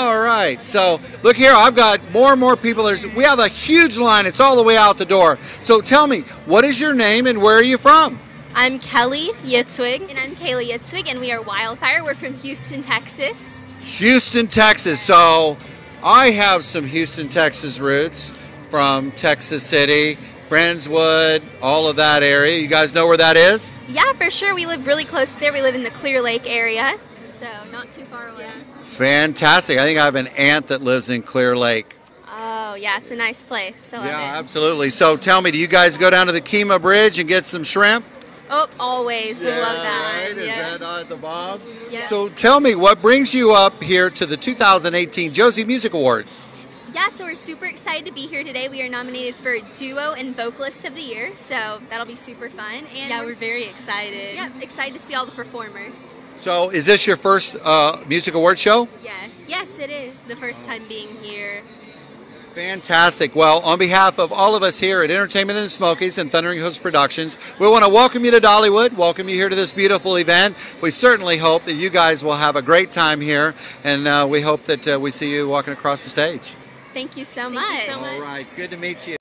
All right. So look here, I've got more and more people. There's we have a huge line. It's all the way out the door. So tell me, what is your name and where are you from? I'm Kelly Yitzwig. And I'm Kayla Yitzwig, and we are Wildfire. We're from Houston, Texas. Houston, Texas. So I have some Houston, Texas roots from Texas City, Friendswood, all of that area. You guys know where that is? Yeah, for sure. We live really close there. We live in the Clear Lake area, so not too far away. Fantastic. I think I have an aunt that lives in Clear Lake. Oh, yeah, it's a nice place. I love Yeah, it. absolutely. So tell me, do you guys go down to the Kemah Bridge and get some shrimp? Oh, always. We love that. Right? Is yeah. that uh, the Bob? Yeah. So tell me, what brings you up here to the 2018 Josie Music Awards? Yeah, so we're super excited to be here today. We are nominated for Duo and Vocalist of the Year, so that'll be super fun. And Yeah, we're very excited. yeah, excited to see all the performers. So is this your first uh, music award show? Yes. Yes, it is. The first time being here. Fantastic. Well, on behalf of all of us here at Entertainment and Smokies and Thundering Hooves Productions, we want to welcome you to Dollywood, welcome you here to this beautiful event. We certainly hope that you guys will have a great time here, and uh, we hope that uh, we see you walking across the stage. Thank you so Thank much. you so much. All right, good to meet you.